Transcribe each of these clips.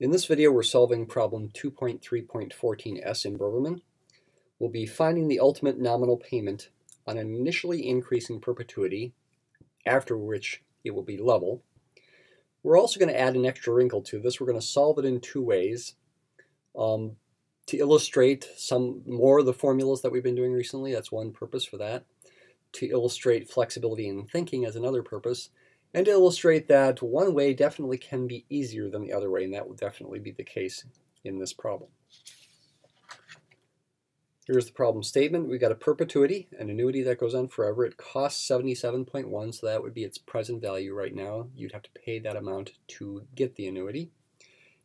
In this video, we're solving problem 2.3.14s in Broverman. We'll be finding the ultimate nominal payment on an initially increasing perpetuity, after which it will be level. We're also going to add an extra wrinkle to this. We're going to solve it in two ways. Um, to illustrate some more of the formulas that we've been doing recently, that's one purpose for that. To illustrate flexibility in thinking as another purpose and to illustrate that one way definitely can be easier than the other way, and that will definitely be the case in this problem. Here's the problem statement. We've got a perpetuity, an annuity that goes on forever. It costs 77.1, so that would be its present value right now. You'd have to pay that amount to get the annuity.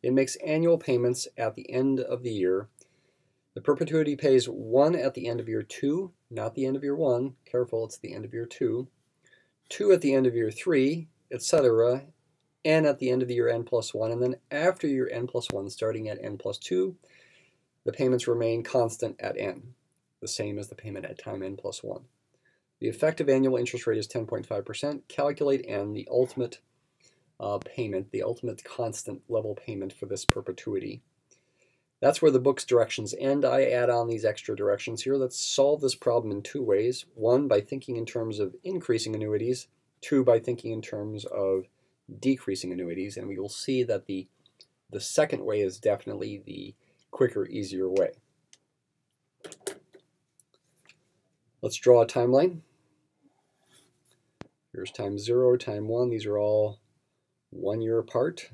It makes annual payments at the end of the year. The perpetuity pays 1 at the end of year 2, not the end of year 1. Careful, it's the end of year 2. 2 at the end of year 3, etc., n at the end of the year n plus 1, and then after year n plus 1, starting at n plus 2, the payments remain constant at n, the same as the payment at time n plus 1. The effective annual interest rate is 10.5%. Calculate n, the ultimate uh, payment, the ultimate constant level payment for this perpetuity. That's where the book's directions end. I add on these extra directions here. Let's solve this problem in two ways. One, by thinking in terms of increasing annuities. Two, by thinking in terms of decreasing annuities. And we will see that the, the second way is definitely the quicker, easier way. Let's draw a timeline. Here's time 0, time 1. These are all one year apart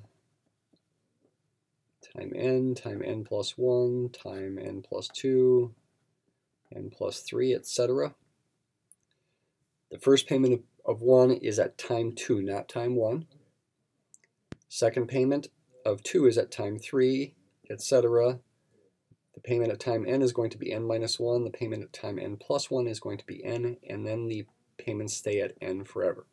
time n, time n plus 1, time n plus 2, n plus 3, etc. The first payment of 1 is at time 2, not time 1. Second payment of 2 is at time 3, etc. The payment at time n is going to be n minus 1. The payment at time n plus 1 is going to be n, and then the payments stay at n forever.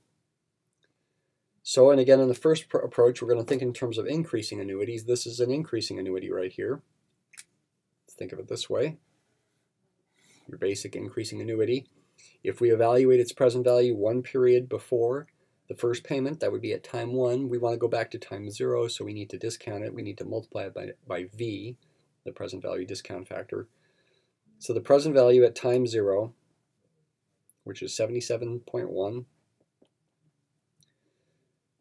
So, and again, in the first approach, we're going to think in terms of increasing annuities. This is an increasing annuity right here. Let's think of it this way. Your basic increasing annuity. If we evaluate its present value one period before the first payment, that would be at time one. We want to go back to time zero, so we need to discount it. We need to multiply it by, by V, the present value discount factor. So the present value at time zero, which is 77.1,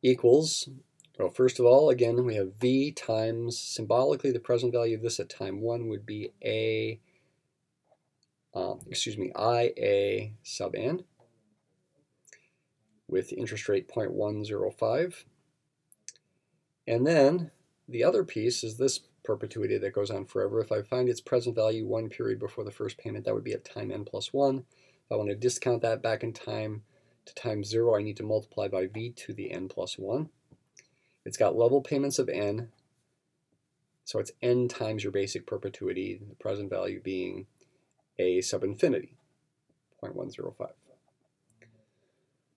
equals, well, first of all, again, we have v times, symbolically, the present value of this at time 1 would be a, um, excuse me, ia sub n with interest rate 0.105. And then the other piece is this perpetuity that goes on forever. If I find its present value one period before the first payment, that would be at time n plus 1. If I want to discount that back in time, to times 0, I need to multiply by v to the n plus 1. It's got level payments of n, so it's n times your basic perpetuity, the present value being a sub infinity, 0.105.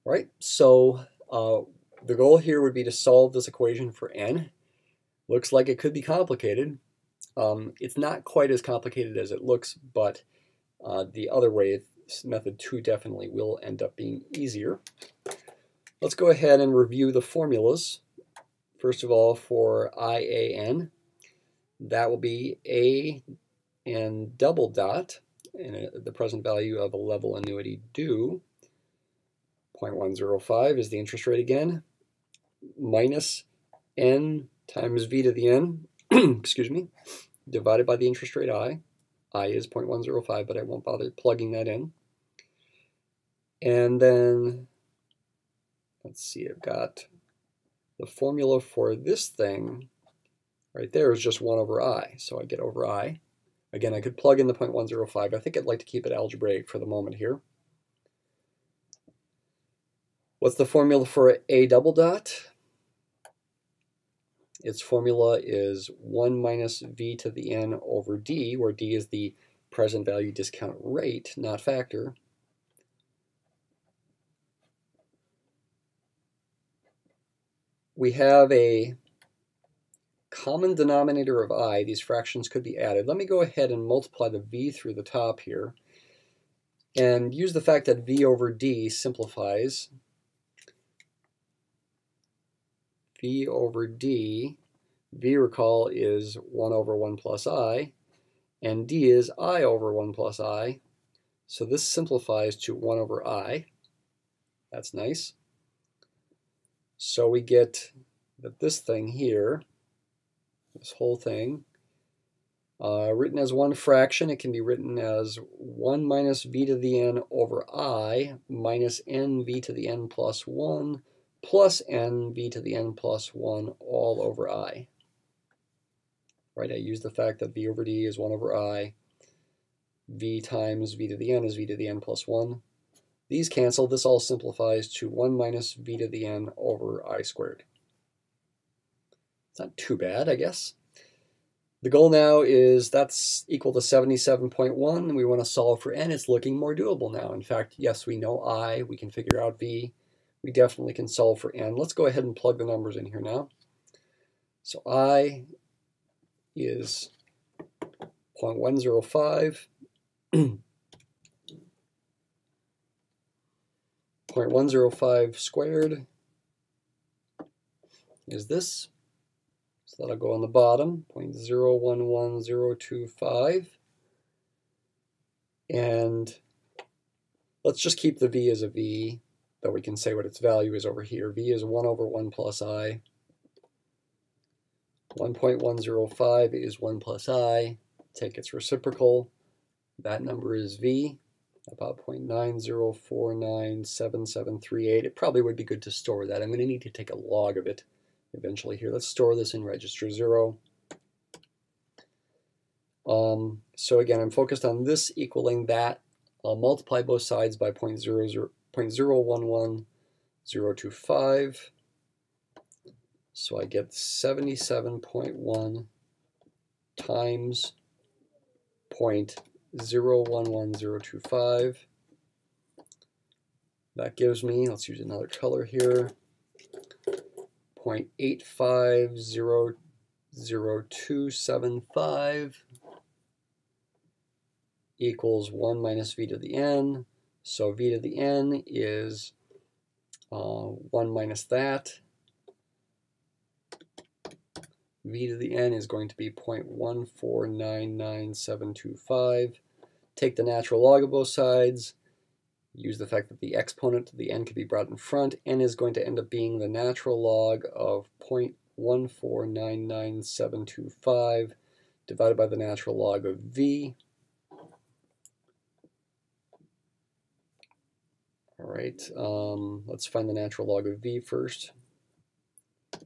All right, so uh, the goal here would be to solve this equation for n. Looks like it could be complicated. Um, it's not quite as complicated as it looks, but uh, the other way, method 2 definitely will end up being easier. Let's go ahead and review the formulas. First of all, for IAN, that will be A and double dot, and uh, the present value of a level annuity due. 0.105 is the interest rate again, minus n times v to the n, excuse me, divided by the interest rate i. I is 0.105, but I won't bother plugging that in. And then, let's see, I've got the formula for this thing right there is just 1 over i. So I get over i. Again, I could plug in the 0.105. I think I'd like to keep it algebraic for the moment here. What's the formula for a double dot? Its formula is 1 minus v to the n over d, where d is the present value discount rate, not factor. We have a common denominator of i. These fractions could be added. Let me go ahead and multiply the v through the top here and use the fact that v over d simplifies v over d V, recall, is 1 over 1 plus i, and d is i over 1 plus i. So this simplifies to 1 over i. That's nice. So we get that this thing here, this whole thing, uh, written as one fraction, it can be written as 1 minus v to the n over i minus n v to the n plus 1 plus n v to the n plus 1 all over i. Right, I use the fact that v over d is 1 over i. v times v to the n is v to the n plus 1. These cancel. This all simplifies to 1 minus v to the n over i squared. It's not too bad, I guess. The goal now is that's equal to 77.1, and we want to solve for n. It's looking more doable now. In fact, yes, we know i. We can figure out v. We definitely can solve for n. Let's go ahead and plug the numbers in here now. So i is 0.105. 0.105 squared is this. So that'll go on the bottom, 0.011025. And let's just keep the v as a v, though we can say what its value is over here. v is 1 over 1 plus i. 1.105 is 1 plus i. Take its reciprocal. That number is v, about 0.90497738. It probably would be good to store that. I'm going to need to take a log of it eventually here. Let's store this in register 0. Um, so again, I'm focused on this equaling that. I'll multiply both sides by 0 0.011025. So I get 77.1 times 0.011025. That gives me, let's use another color here, 0.850275 equals 1 minus v to the n. So v to the n is uh, 1 minus that. v to the n is going to be 0.1499725. Take the natural log of both sides use the fact that the exponent to the n can be brought in front. n is going to end up being the natural log of 0.1499725 divided by the natural log of v. right, um, let's find the natural log of v first.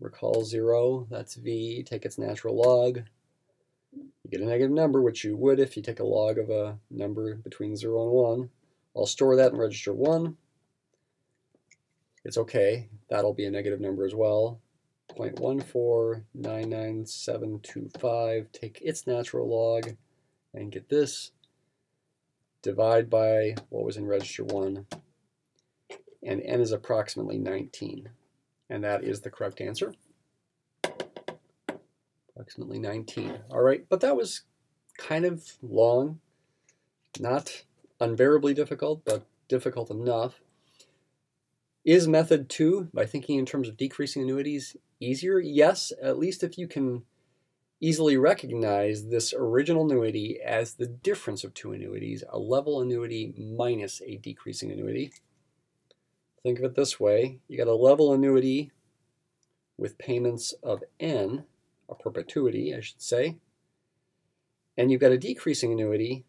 Recall 0, that's v, take its natural log. You get a negative number, which you would if you take a log of a number between 0 and 1. I'll store that in register 1. It's okay. That'll be a negative number as well. 0.1499725. Take its natural log and get this. Divide by what was in register 1. And n is approximately 19. And that is the correct answer. Approximately 19. All right, but that was kind of long. Not unbearably difficult, but difficult enough. Is method two, by thinking in terms of decreasing annuities, easier? Yes, at least if you can easily recognize this original annuity as the difference of two annuities, a level annuity minus a decreasing annuity. Think of it this way. You got a level annuity with payments of n, a perpetuity, I should say, and you've got a decreasing annuity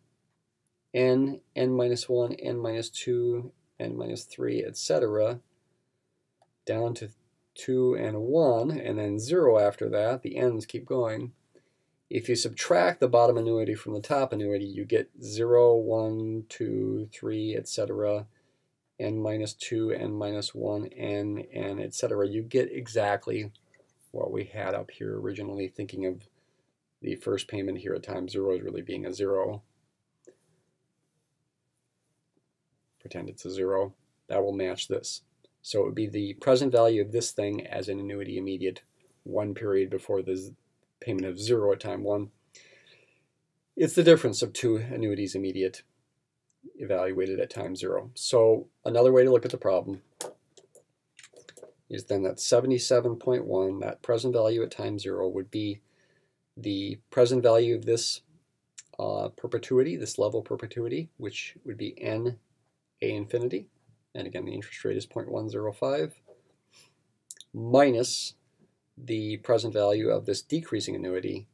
n, n minus 1, n minus 2, n minus 3, etc., down to 2 and 1, and then 0 after that. The n's keep going. If you subtract the bottom annuity from the top annuity, you get 0, 1, 2, 3, etc., n minus 2, n minus 1, n, n, etc. You get exactly what we had up here originally, thinking of the first payment here at time 0 as really being a 0. pretend it's a zero, that will match this. So it would be the present value of this thing as an annuity immediate one period before the payment of zero at time one. It's the difference of two annuities immediate evaluated at time zero. So another way to look at the problem is then that 77.1, that present value at time zero would be the present value of this uh, perpetuity, this level perpetuity, which would be n a infinity, and again the interest rate is 0.105, minus the present value of this decreasing annuity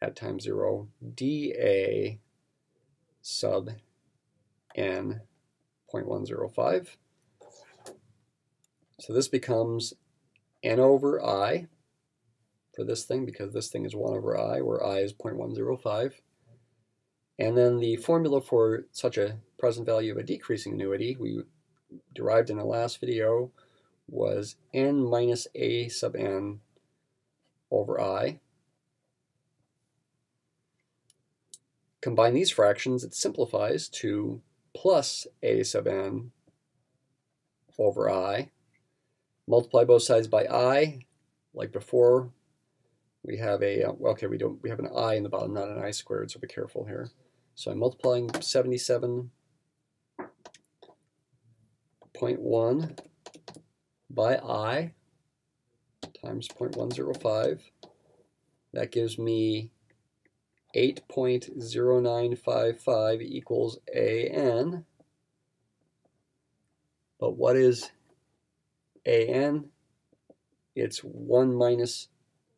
at time zero, dA sub n 0.105. So this becomes n over i for this thing because this thing is 1 over i, where i is 0.105. And then the formula for such a present value of a decreasing annuity we derived in the last video was n minus a sub n over i. Combine these fractions, it simplifies to plus a sub n over i. Multiply both sides by i, like before. We have a, uh, okay, we don't, we have an i in the bottom, not an i squared, so be careful here. So I'm multiplying 77.1 by i times 0.105. That gives me 8.0955 equals AN. But what is AN? It's 1 minus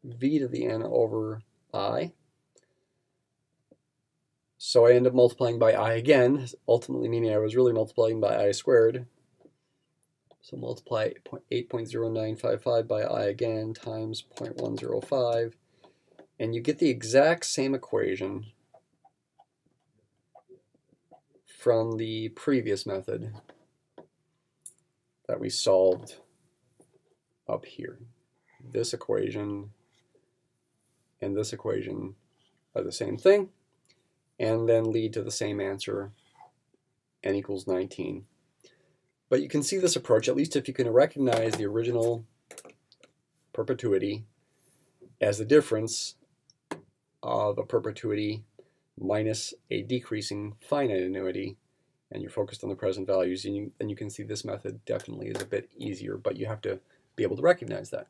V to the N over I. So I end up multiplying by I again, ultimately meaning I was really multiplying by I squared. So multiply 8.0955 by I again times 0.105 and you get the exact same equation from the previous method that we solved up here. This equation and this equation are the same thing and then lead to the same answer n equals 19. But you can see this approach, at least if you can recognize the original perpetuity as the difference of a perpetuity minus a decreasing finite annuity, and you're focused on the present values, and you, you can see this method definitely is a bit easier, but you have to be able to recognize that.